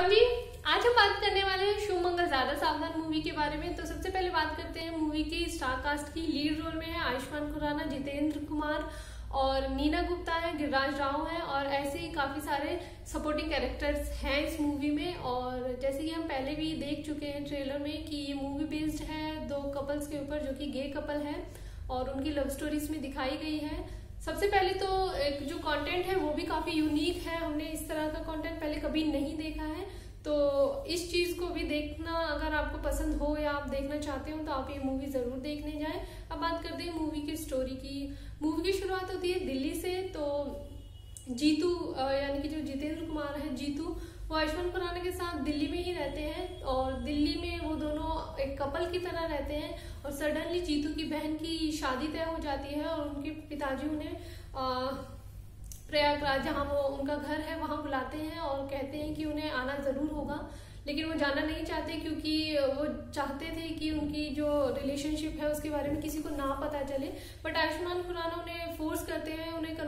प्रणाम जी आज हम बात करने वाले हैं शुभ मंगल ज़्यादा सावधान मूवी के बारे में। तो सबसे पहले बात करते हैं मूवी की। स्टार कास्ट की लीड रोल में है आयुष्मान खुराना, जितेंद्र कुमार और नीना गुप्ता है, गिरिराज राव है और ऐसे ही काफ़ी सारे सपोर्टिंग कैरेक्टर्स हैं इस मूवी में। और जैसे कि हम पहले भी देख चुके हैं ट्रेलर में कि ये मूवी बेस्ड है, दो कपल्स के ऊपर जो कि गे कपल है और उनकी लव स्टोरी इसमें दिखाई गई है। सबसे पहले तो एक जो कंटेंट है, वो भी काफ़ी यूनिक है। हमने इस तरह का कंटेंट पहले कभी नहीं देखा है। तो इस चीज़ को भी देखना, अगर आपको पसंद हो या आप देखना चाहते हो तो आप ये मूवी ज़रूर देखने जाएँ। अब बात करते हैं मूवी की स्टोरी की। मूवी की शुरुआत होती है दिल्ली से तो जीतू यानी कि जो जितेंद्र कुमार है, जीतू वो आयुष्मान खुराना के साथ दिल्ली में ही रहते हैं और दिल्ली में वो दोनों एक कपल की तरह रहते हैं और सडनली जीतू की बहन की शादी तय हो जाती है और उनके पिताजी उन्हें प्रयागराज जहाँ वो, उनका घर है, वहाँ बुलाते हैं और कहते हैं कि उन्हें आना ज़रूर होगा। लेकिन वो जाना नहीं चाहते क्योंकि वो चाहते थे कि उनकी जो रिलेशनशिप है उसके बारे में किसी को ना पता चले। बट आयुष्मान खुराना उन्हें फोर्स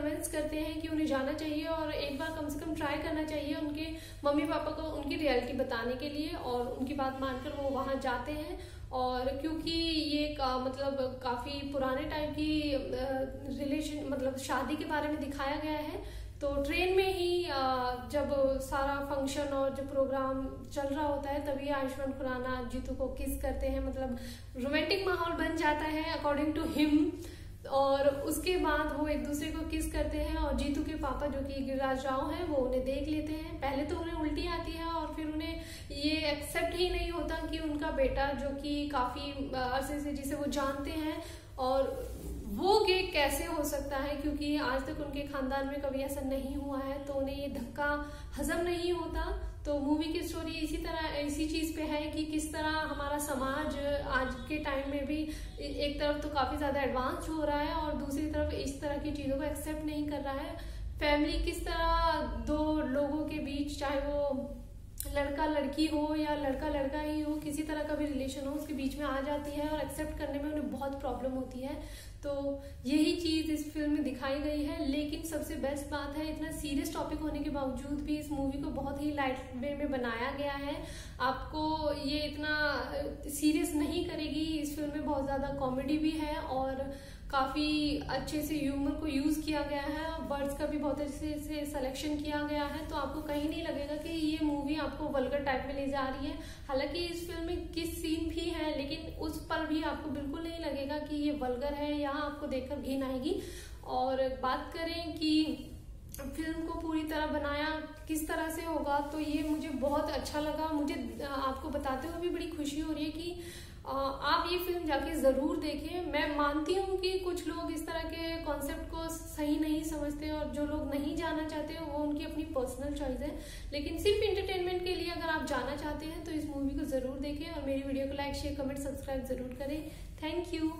कन्विंस करते हैं कि उन्हें जाना चाहिए और एक बार कम से कम ट्राई करना चाहिए उनके मम्मी पापा को उनकी रियलिटी बताने के लिए और उनकी बात मानकर वो वहाँ जाते हैं। और क्योंकि ये का, मतलब काफ़ी पुराने टाइम की रिलेशन मतलब शादी के बारे में दिखाया गया है। तो ट्रेन में ही जब सारा फ़ंक्शन और जो प्रोग्राम चल रहा होता है तभी आयुष्मान खुराना जीतू को किस करते हैं। मतलब रोमांटिक माहौल बन जाता है अकॉर्डिंग टू हिम और उसके बाद वो एक दूसरे को किस करते हैं और जीतू के पापा जो कि गिरिराज राव हैं, वो उन्हें देख लेते हैं। पहले तो उन्हें उल्टी आती है और फिर उन्हें ये एक्सेप्ट ही नहीं होता कि उनका बेटा जो कि काफ़ी अरसे से जिसे वो जानते हैं और वो गे कैसे हो सकता है क्योंकि आज तक उनके खानदान में कभी ऐसा नहीं हुआ है तो उन्हें ये धक्का, हजम नहीं होता। तो मूवी की स्टोरी इसी तरह, इसी चीज़ पे है कि किस तरह हमारा समाज आज के टाइम में भी एक तरफ़ तो काफ़ी ज़्यादा एडवांस हो रहा है और दूसरी तरफ़ इस तरह की चीज़ों को एक्सेप्ट नहीं कर रहा है। फैमिली किस तरह दो लोगों के बीच, चाहे वो लड़का लड़की हो या लड़का लड़का ही हो, किसी तरह का भी रिलेशन हो, उसके बीच में आ जाती है और एक्सेप्ट करने में उन्हें बहुत प्रॉब्लम होती है। तो यही चीज़ इस फ़िल्म में दिखाई गई है, लेकिन सबसे बेस्ट बात है, इतना सीरियस टॉपिक होने के बावजूद भी इस मूवी को बहुत ही लाइट वे में बनाया गया है। आपको ये इतना सीरियस नहीं करेगी, इस फ़िल्म में बहुत ज़्यादा कॉमेडी भी है और काफ़ी अच्छे से ह्यूमर को यूज़ किया गया है, और वर्ड्स का भी बहुत अच्छे से सिलेक्शन किया गया है। तो आपको कहीं नहीं लगेगा कि ये आपको वल्गर टाइप में ले जा रही है। हालाँकि इस फ़िल्म में किस सीन भी है, लेकिन उस पर भी आपको बिल्कुल नहीं लगेगा कि ये वलगर है यहाँ आपको देखकर घिन आएगी। और बात करें कि फ़िल्म को पूरी तरह बनाया किस तरह से होगा तो ये मुझे बहुत अच्छा लगा। मुझे, आपको बताते हुए भी बड़ी खुशी हो रही है कि आप ये फ़िल्म जाके ज़रूर देखें। मैं मानती हूँ कि कुछ लोग इस तरह के कॉन्सेप्ट को सही नहीं समझते और जो लोग नहीं जाना चाहते वो उनकी अपनी पर्सनल चॉइस है। लेकिन सिर्फ़ इंटरटेनमेंट के लिए अगर आप जाना चाहते हैं तो इस मूवी को ज़रूर देखें और मेरी वीडियो को लाइक शेयर कमेंट सब्सक्राइब ज़रूर करें। Thank you